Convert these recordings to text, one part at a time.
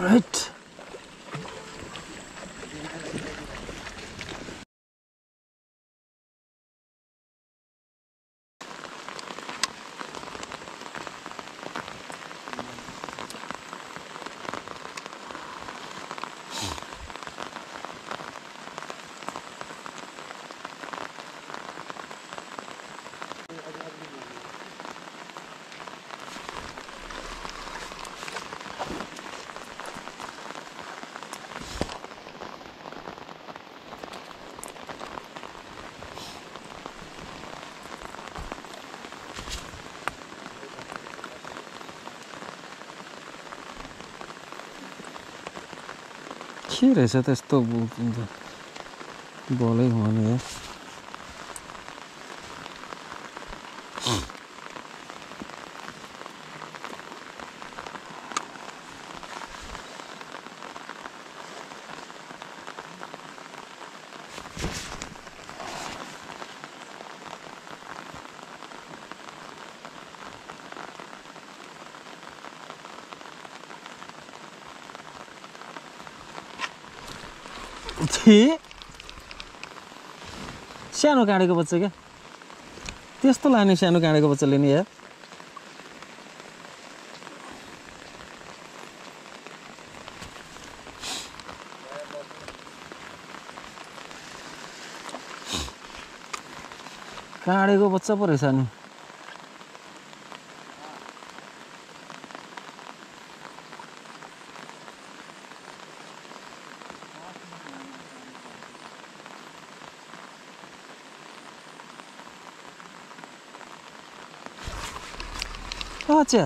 Right. के रहेछ त यस्तो बलै हुने छि सानो काँडेको बच्चा क्या? त्यस्तो लाने सानो काँडेको बच्चाले नि यार। काँडेको बच्चा पो रहेछ नि। अच्छा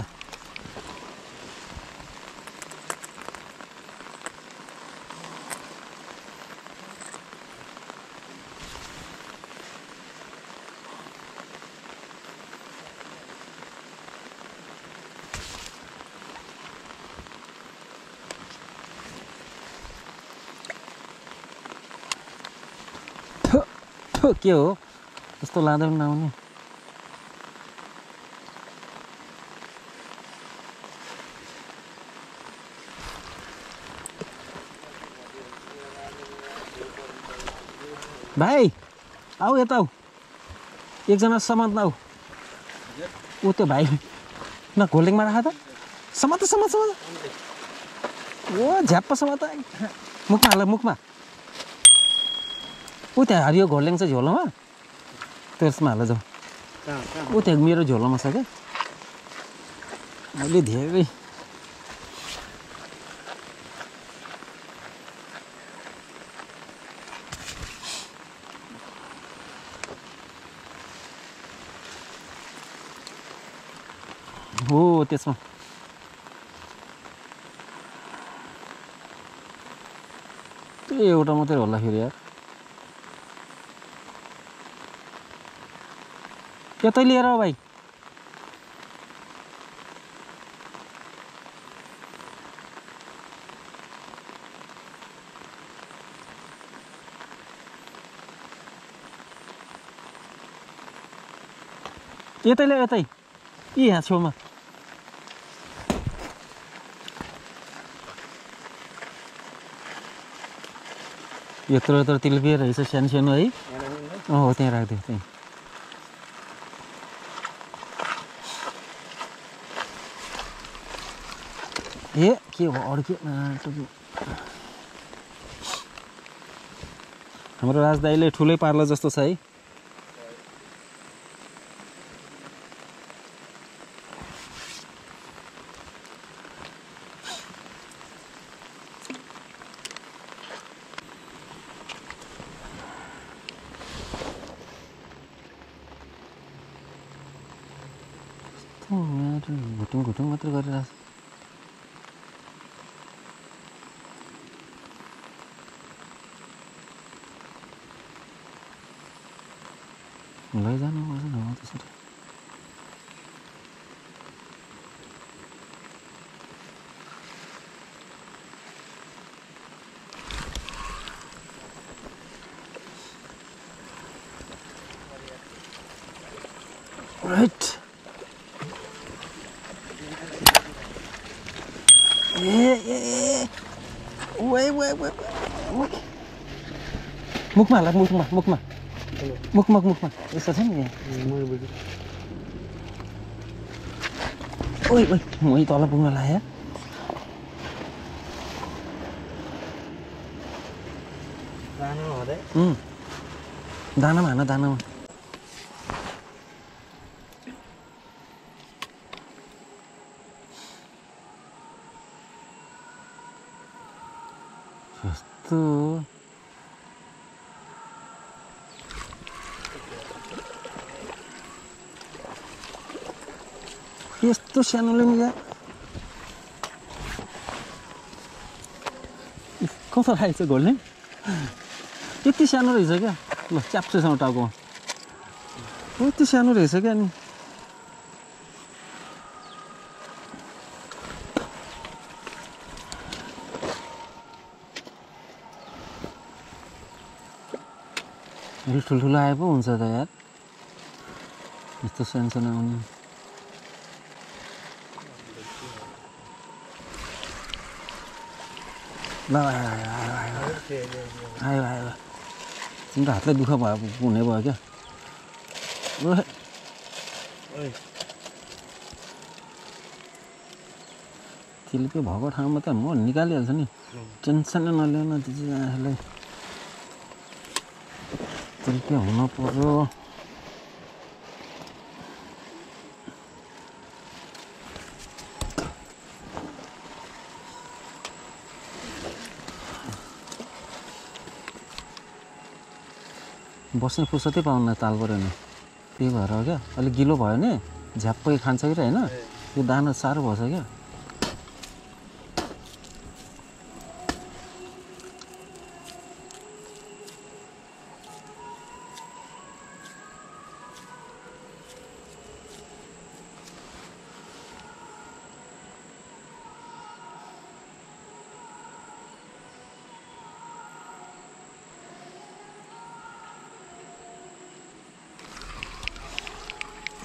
थु, थु, के हो यस्तो लाँदा पनि भाइ आऊ यता आऊ। एकजना समात्न आऊ ऊ त्यो भाइ न घोल्डिङमा राख त समात समात समात ओ झ्याप्प समात मुखमा हाल मुखमा। ऊ त्यहाँ हरियो घोल्डिङ छ झोलोमा। त्यसमा हाल जाऊ। ऊ त्यहाँ मेरो झोलोमा छ क्या अहिले धेरै हो त्यसमा त्यो एउटा मात्रै होला फेरि यार यतै लिएर भाइ यतै ल्याऊ यतै यी यहाँ छेउमा यत्रो यत्रो तिलपिया रहेछ सानो सानो है। अँ हो त्यहाँ राखिदियो त्यहीँ। ए के भयो अड्क्यो? हाम्रो राजदाईले ठुलै पार्लो जस्तो छ है। घुटुङ घुटुङ मात्रै गरिरहेको छ लैजानु पर्दैन हो त्यसरी राइट ए ए ए मुखमा हाल मुखमा मुखमा मुखमा मुखमा यसो छ नि ओइ ओइ म यही तल पुग्न लाग्यो. दानामा हान दानामा यस्तो यस्तो सानोले नि यहाँ लागेको छ घोल्ने यति सानो रहेछ क्या ल च्याप्चोसँग टाउकोमा यति सानो रहेछ क्या नि ठुल्ठुलो आए पो हुन्छ त यार यस्तो सानो सानो आउने ल आयो आयो आयो तिम्रो हातलाई दुःख भयो हुने भयो क्या तिलपी भएको ठाउँमा त म निकालिहाल्छु नि टेन्सनै नलिउन त्यसलाई तिलपी हुन पर्यो बस्ने फुर्सदै पाउन्न ताल पऱ्यो भने त्यही भएर क्या? अलिक गिलो भयो भने झ्याप्पै खान्छ कि होइन? त्यो दाना साह्रो भएछ क्या?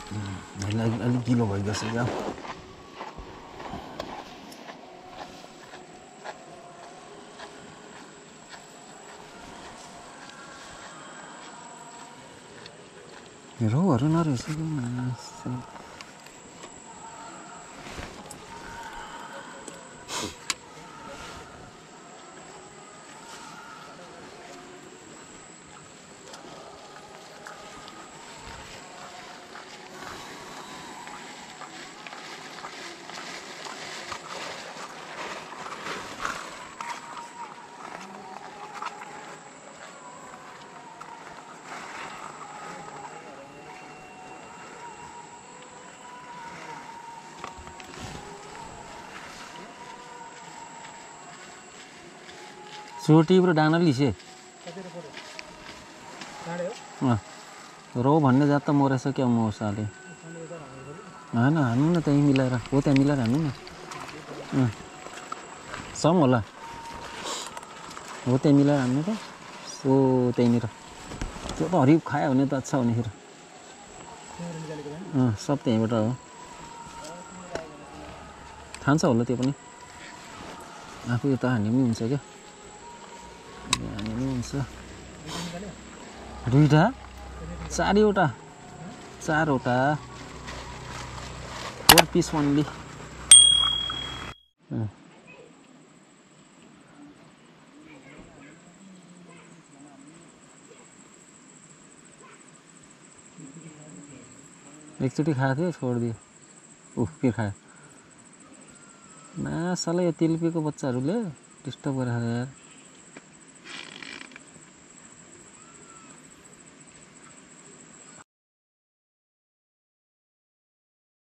हामीलाई अलिक अलिक गिलो भइदो रहेछ क्या रौहरू नरहेछ चोटी पुरो डाँडा लिसे रौ भन्ने जात त मरेछ क्या म होइन हान्नु न त्यहीँ मिलाएर हो त्यहाँ मिलाएर हान्नु न। सम होला। हो त्यहाँ मिलाएर हान्नु त। सो त्यहीँनिर। त्यो त हरियो खायो भने त अच्छा हुने खेर अँ सब त्यहीँबाट हो। खान्छ होला त्यो पनि। आफू यता हान्ने पनि हुन्छ क्या। हुन्छ दुईवटा चारवटा। चारवटा। फोर पिस ओन्ली एकचोटि खाएको थियो छोडिदियो। ऊ के खायो? ना साला यो तेलपीको बच्चाहरूले डिस्टर्ब गरेर यार।